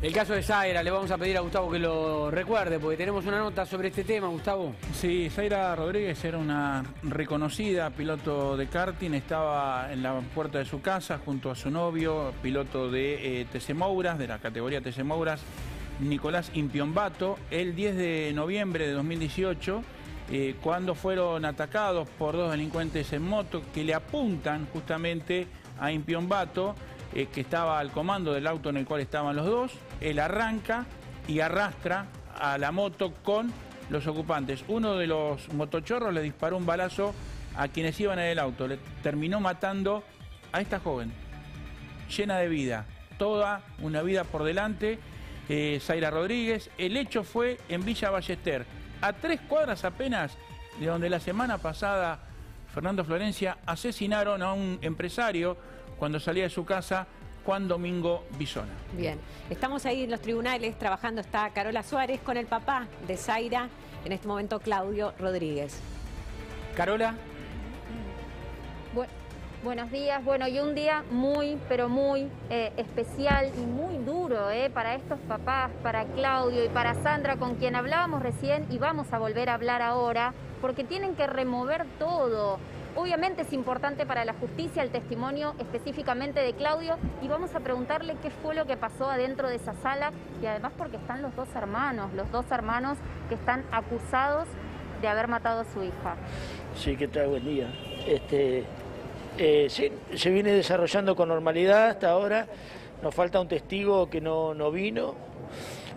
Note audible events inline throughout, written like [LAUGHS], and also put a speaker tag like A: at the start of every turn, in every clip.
A: El caso de Zaira, le vamos a pedir a Gustavo que lo recuerde, porque tenemos una nota sobre este tema, Gustavo.
B: Sí, Zaira Rodríguez era una reconocida piloto de karting, estaba en la puerta de su casa junto a su novio, piloto de eh, Mouras, de la categoría TC Mouras, Nicolás Impiombato, el 10 de noviembre de 2018, eh, cuando fueron atacados por dos delincuentes en moto que le apuntan justamente a Impiombato, eh, que estaba al comando del auto en el cual estaban los dos, él arranca y arrastra a la moto con los ocupantes. Uno de los motochorros le disparó un balazo a quienes iban en el auto, le terminó matando a esta joven, llena de vida, toda una vida por delante, eh, Zaira Rodríguez. El hecho fue en Villa Ballester, a tres cuadras apenas de donde la semana pasada Fernando Florencia asesinaron a un empresario cuando salía de su casa Juan Domingo Bisona.
C: Bien, estamos ahí en los tribunales trabajando, está Carola Suárez con el papá de Zaira, en este momento Claudio Rodríguez.
A: Carola.
D: buenos días, bueno, y un día muy, pero muy eh, especial y muy duro eh, para estos papás, para Claudio y para Sandra, con quien hablábamos recién y vamos a volver a hablar ahora, porque tienen que remover todo Obviamente es importante para la justicia el testimonio específicamente de Claudio y vamos a preguntarle qué fue lo que pasó adentro de esa sala y además porque están los dos hermanos, los dos hermanos que están acusados de haber matado a su hija.
E: Sí, ¿qué tal? Buen día. Este, eh, sí, se viene desarrollando con normalidad hasta ahora. Nos falta un testigo que no, no vino.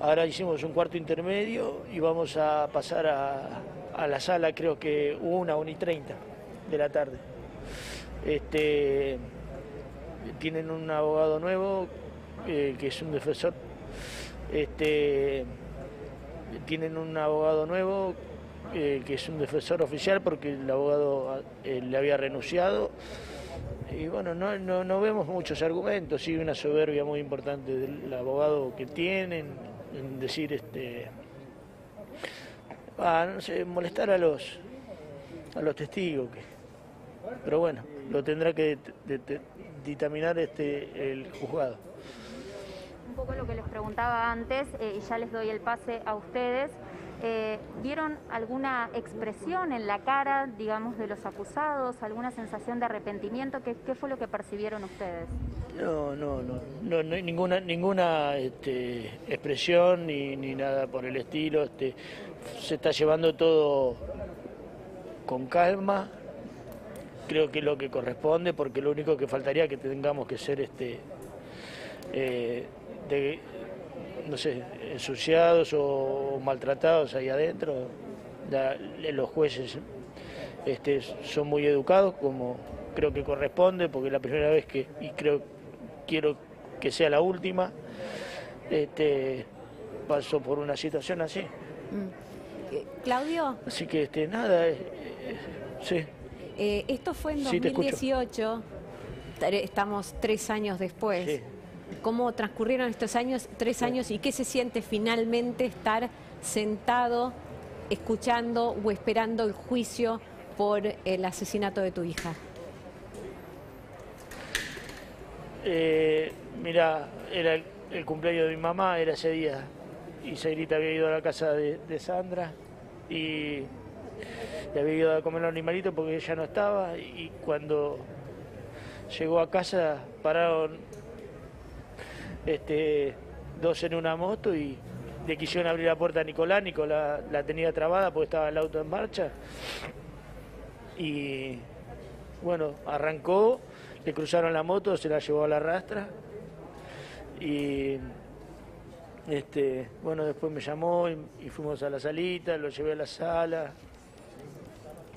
E: Ahora hicimos un cuarto intermedio y vamos a pasar a, a la sala, creo que una, una y treinta de la tarde. Este, tienen un abogado nuevo eh, que es un defensor. Este, tienen un abogado nuevo eh, que es un defensor oficial porque el abogado eh, le había renunciado. Y bueno, no, no, vemos muchos argumentos, sí una soberbia muy importante del abogado que tienen, en decir este ah, no sé, molestar a los a los testigos que pero bueno, lo tendrá que dictaminar este, el juzgado.
D: Un poco lo que les preguntaba antes, eh, y ya les doy el pase a ustedes. Eh, ¿Vieron alguna expresión en la cara, digamos, de los acusados? ¿Alguna sensación de arrepentimiento? ¿Qué, fue lo que percibieron ustedes?
E: No, no, no, no, no hay ninguna, ninguna este, expresión ni, ni, nada por el estilo. Este, se está llevando todo con calma, creo que es lo que corresponde, porque lo único que faltaría que tengamos que ser este eh, no sé, ensuciados o maltratados ahí adentro. los jueces este, son muy educados, como creo que corresponde, porque es la primera vez que, y creo quiero que sea la última, este, paso por una situación así.
C: Mm. Eh, Claudio.
E: Así que este, nada, eh, sí.
C: Eh, esto fue en 2018, estamos tres años después. ¿Cómo transcurrieron estos años, tres años, y qué se siente finalmente estar sentado, escuchando o esperando el juicio por el asesinato de tu hija?
E: Eh, mira, era el, cumpleaños de mi mamá, era ese día, y Segrita había ido a la casa de, de Sandra, y le había ido a comer los animalitos porque ella no estaba y cuando llegó a casa pararon este, dos en una moto y le quisieron abrir la puerta a Nicolás, Nicolás la tenía trabada porque estaba el auto en marcha. Y bueno, arrancó, le cruzaron la moto, se la llevó a la rastra. Y este, bueno, después me llamó y fuimos a la salita, lo llevé a la sala,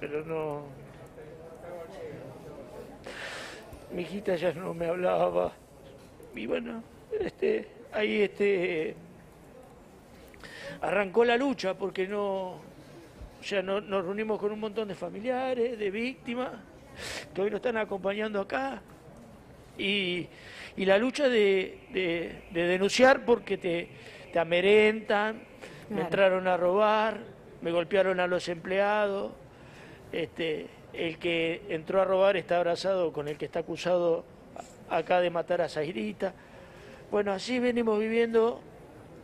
E: pero no... Mi hijita ya no me hablaba. Y bueno, este, ahí este, arrancó la lucha porque no, ya no, nos reunimos con un montón de familiares, de víctimas, que hoy nos están acompañando acá. Y, la lucha de, denunciar porque te, te amerentan, me entraron a robar, me golpearon a los empleados. Este, el que entró a robar está abrazado con el que está acusado acá de matar a Zairita. Bueno, así venimos viviendo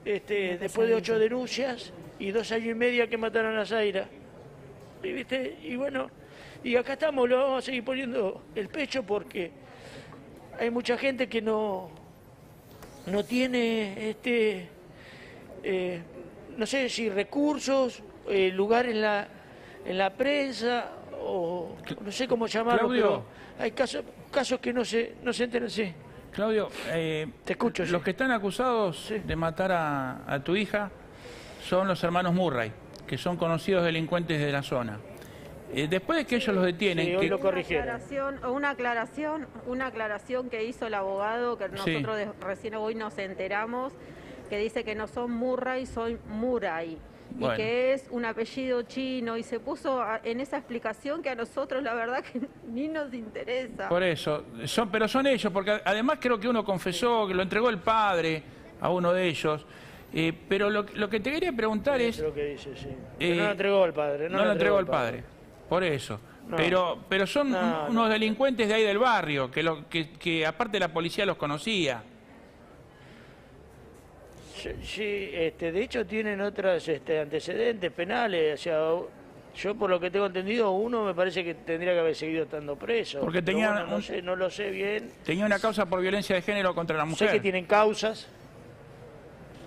E: este, después de ocho denuncias y dos años y medio que mataron a Zaira. ¿Y, ¿viste? y bueno, y acá estamos, lo vamos a seguir poniendo el pecho porque hay mucha gente que no, no tiene este eh, no sé si recursos, eh, lugar en la, en la prensa, o no sé cómo llamarlo, pero hay casos, casos que no se, no se enteran, sí.
B: Claudio, eh, te escucho. Los que están acusados de matar a, tu hija son los hermanos Murray, que son conocidos delincuentes de la zona. después de que ellos los detienen,
F: que... una, aclaración, una aclaración, una aclaración que hizo el abogado que nosotros recién hoy nos enteramos que dice que no son Murray, son Y que es un apellido chino y se puso en esa explicación que a nosotros la verdad que [LAUGHS] ni nos interesa.
B: Por eso, son, pero son ellos, porque además creo que uno confesó que lo entregó el padre a uno de ellos. Eh, pero lo, que te quería preguntar es...
E: Lo que dice, sí. Eh, no lo entregó el padre.
B: No, lo entregó el padre. Por eso. Pero, pero son unos delincuentes de ahí del barrio, que, lo, que, que aparte la policía los conocía.
E: Sí, este, de hecho tienen otros este, antecedentes penales, o sea, yo por lo que tengo entendido, uno me parece que tendría que haber seguido estando preso.
B: Porque tenía,
E: no, sé, no lo sé bien.
B: Tenía una causa por violencia de género contra la mujer.
E: Sé que tienen causas.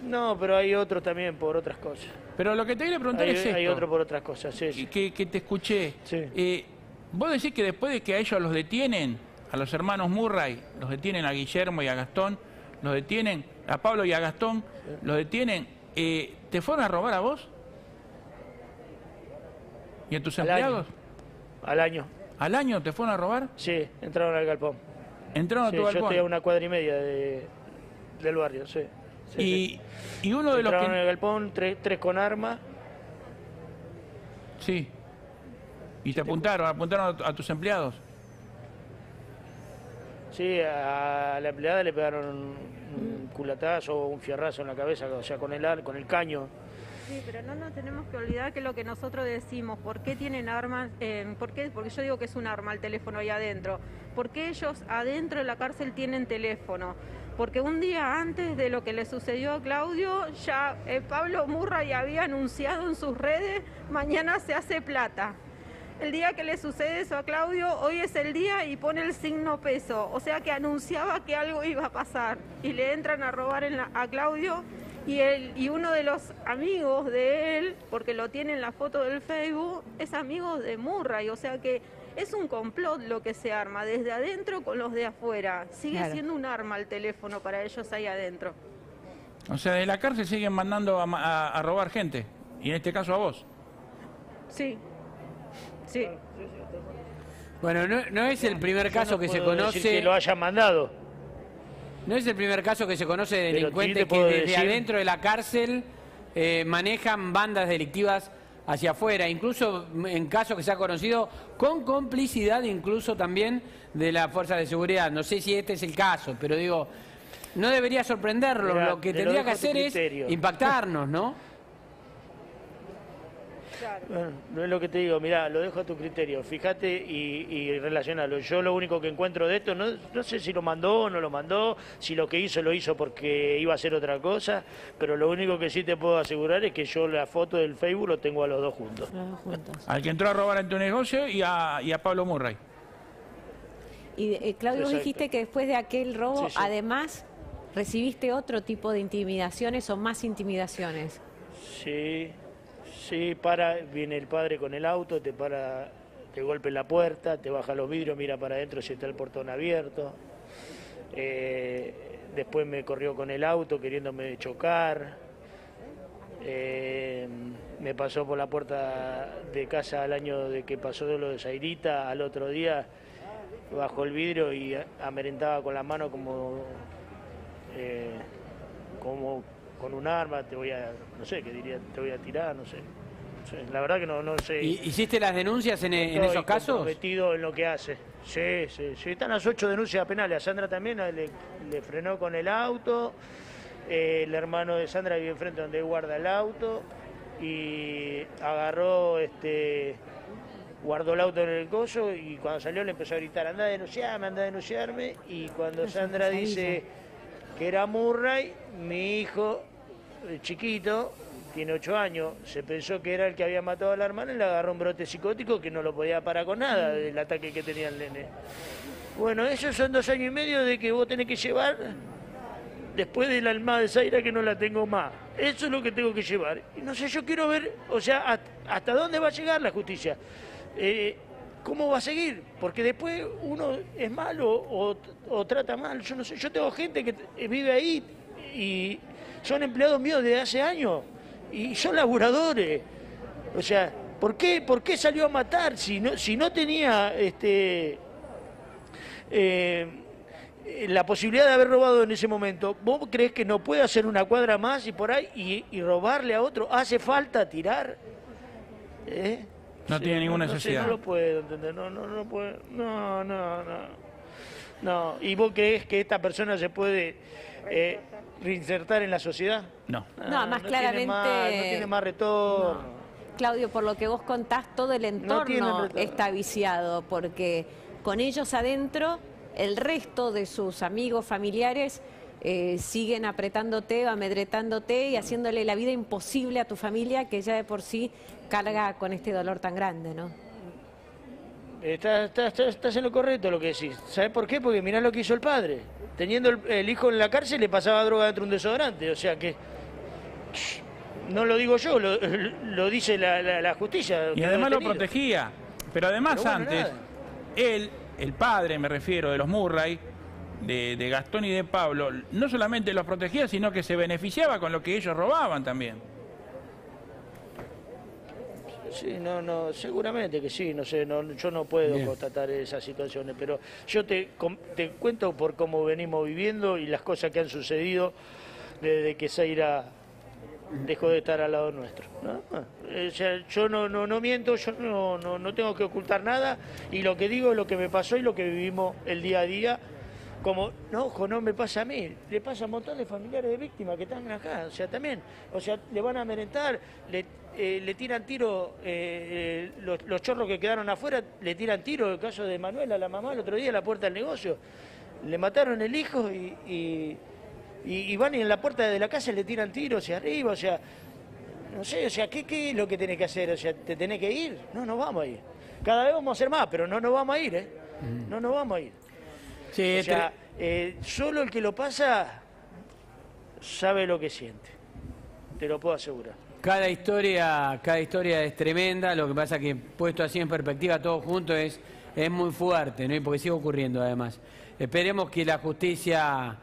E: No, pero hay otros también por otras cosas.
B: Pero lo que te quería preguntar es esto.
E: Hay otro por otras cosas, sí.
B: Que, que te escuché. Eh, vos decís que después de que a ellos los detienen, a los hermanos Murray, los detienen a Guillermo y a Gastón, los detienen, a Pablo y a Gastón, los detienen, eh, ¿te fueron a robar a vos? ¿Y a tus empleados?
E: Al año.
B: ¿Al año te fueron a robar?
E: Sí, entraron al galpón.
B: ¿Entraron a tu galpón?
E: Yo estoy a una cuadra y media del barrio, sí.
B: y, y, uno de los
E: que... Entraron al galpón, tres, tres con
B: Sí. ¿Y te apuntaron? ¿Apuntaron a tus empleados?
E: Sí, a la empleada le pegaron un culatazo o un fierrazo en la cabeza, o sea, con el, con el caño.
F: Sí, pero no nos tenemos que olvidar que lo que nosotros decimos, ¿por qué tienen armas? Eh, ¿por qué? Porque yo digo que es un arma el teléfono ahí adentro. ¿Por qué ellos adentro de la cárcel tienen teléfono? Porque un día antes de lo que le sucedió a Claudio, ya eh, Pablo Murray había anunciado en sus redes, mañana se hace plata el día que le sucede eso a Claudio, hoy es el día y pone el signo peso. O sea que anunciaba que algo iba a pasar. Y le entran a robar a Claudio y, él, y uno de los amigos de él, porque lo tiene en la foto del Facebook, es amigo de Murray. O sea que es un complot lo que se arma, desde adentro con los de afuera. Sigue siendo un arma el teléfono para ellos ahí adentro.
B: O sea, de la cárcel siguen mandando a robar gente, y en este caso a vos.
F: Sí, Sí.
A: Bueno, no, es el primer caso que se conoce.
E: que lo hayan mandado.
A: No es el primer caso que se conoce de delincuentes que desde adentro de la cárcel eh, manejan bandas delictivas hacia afuera, incluso en casos que se ha conocido con complicidad incluso también de la fuerza de seguridad. No sé si este es el caso, pero digo, no debería sorprenderlo, lo que tendría que hacer es impactarnos, ¿no? [LAUGHS]
E: Bueno, no es lo que te digo, mira, lo dejo a tu criterio, fíjate y, y relacionalo. Yo lo único que encuentro de esto, no, no sé si lo mandó o no lo mandó, si lo que hizo lo hizo porque iba a hacer otra cosa, pero lo único que sí te puedo asegurar es que yo la foto del Facebook lo tengo a los dos juntos.
B: Al que entró a robar en tu negocio y a, y a Pablo Murray.
C: Y eh, Claudio, dijiste que después de aquel robo, además, recibiste otro tipo de intimidaciones o más intimidaciones.
E: Sí, Sí, para, viene el padre con el auto, te para, te golpea la puerta, te baja los vidrios, mira para adentro si está el portón abierto. Eh, después me corrió con el auto queriéndome chocar. Eh, me pasó por la puerta de casa al año de que pasó lo de Zairita, al otro día bajó el vidrio y amerentaba con la mano como, eh, como con un arma, te voy a, no sé, qué diría, te voy a tirar, no sé. la verdad que no, no sé.
A: ¿Hiciste las denuncias en, en esos casos?
E: metido en lo que hace. Sí, sí, sí. Están las ocho denuncias penales. A Sandra también le, frenó con el auto. Eh, el hermano de Sandra vive enfrente donde guarda el auto. Y agarró, este, guardó el auto en el coso y cuando salió le empezó a gritar, anda a denunciarme, anda a denunciarme. Y cuando Sandra dice que era Murray, mi hijo chiquito, tiene ocho años, se pensó que era el que había matado a la hermana y le agarró un brote psicótico que no lo podía parar con nada del ataque que tenía el nene. Bueno, esos son dos años y medio de que vos tenés que llevar después de la alma de Zaira que no la tengo más. Eso es lo que tengo que llevar. Y no sé, yo quiero ver, o sea, hasta dónde va a llegar la justicia. Eh, ¿Cómo va a seguir? Porque después uno es malo o, trata mal. Yo no sé, yo tengo gente que vive ahí y son empleados míos desde hace años y son laburadores. O sea, ¿por qué, por qué salió a matar si no, si no tenía este, eh, la posibilidad de haber robado en ese momento? ¿Vos crees que no puede hacer una cuadra más y por ahí y, robarle a otro? ¿Hace falta tirar?
B: ¿Eh? No tiene ninguna necesidad.
E: no lo puedo entender, no, no, no puedo. No, no, no. No, ¿y vos crees que esta persona se puede eh, reinsertar en la sociedad?
B: No.
C: no, más claramente...
E: Tiene más, no tiene más retorno.
C: Claudio, por lo que vos contás, todo el entorno está viciado, porque con ellos adentro, el resto de sus amigos, familiares, eh, siguen apretándote, amedretándote y haciéndole la vida imposible a tu familia, que ya de por sí carga con este dolor tan grande, ¿no?
E: Estás en lo correcto lo que decís. ¿Sabes por qué? Porque mirá lo que hizo el padre teniendo el, hijo en la cárcel le pasaba droga dentro de un desodorante. O sea que no lo digo yo, lo, dice la, justicia.
B: Y además lo protegía. Pero además antes, él, el padre me refiero, de los Murray, de, de Gastón y de Pablo, no solamente los protegía, sino que se beneficiaba con lo que ellos robaban también.
E: Sí, no, no, seguramente que sí, no sé, no, yo no puedo constatar esas situaciones, pero yo te, te cuento por cómo venimos viviendo y las cosas que han sucedido desde que Zaira dejó de estar al lado nuestro. yo no, no, no miento, yo no, no, no tengo que ocultar nada y lo que digo es lo que me pasó y lo que vivimos el día a día como, no, ojo, no me pasa a mí, le pasa a un montón de familiares de víctimas que están acá, o sea, también, o sea, le van a merentar, le, eh, tiran tiro, eh, eh, los, chorros que quedaron afuera le tiran tiro, el caso de Manuela, la mamá, el otro día a la puerta del negocio, le mataron el hijo y, y, van y en la puerta de la casa le tiran tiro hacia arriba, o sea, no sé, o sea, ¿qué, ¿qué es lo que tenés que hacer? O sea, ¿te tenés que ir? No, nos vamos a ir. Cada vez vamos a hacer más, pero no nos vamos a ir, ¿eh? No nos vamos a ir. Sí, o sea, eh, solo el que lo pasa sabe lo que siente. Te lo puedo asegurar.
A: Cada historia, cada historia es tremenda, lo que pasa que puesto así en perspectiva todo junto es, es muy fuerte, ¿no? porque sigue ocurriendo además. Esperemos que la justicia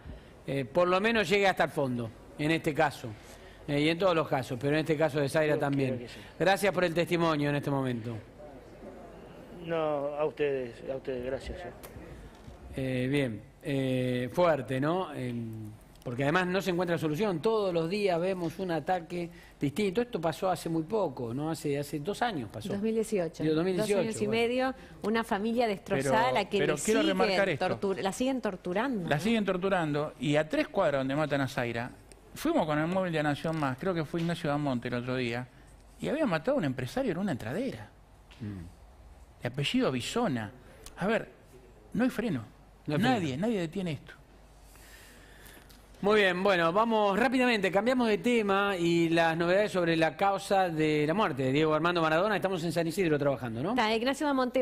A: eh, por lo menos llegue hasta el fondo, en este caso. Eh, y en todos los casos, pero en este caso de Zaira también. Gracias por el testimonio en este momento.
E: No, a ustedes, a ustedes, gracias.
A: Eh, bien, eh, fuerte, ¿no? porque además no se encuentra solución. Todos los días vemos un ataque distinto. Esto pasó hace muy poco, ¿no? Hace, hace dos años pasó.
C: 2018. 2018 dos años y medio, una familia destrozada la que la siguen torturando.
B: La siguen torturando y a tres cuadras donde matan a Zaira, fuimos con el móvil de Nación Más, creo que fue Ignacio Damonte el otro día, y había matado a un empresario en una entradera. Mm. De apellido Bisona. A ver, no hay freno nadie, nadie detiene esto.
A: Muy bien, bueno, vamos rápidamente, cambiamos de tema y las novedades sobre la causa de la muerte de Diego Armando Maradona. Estamos en San Isidro trabajando, ¿no?
C: Ignacio Monte,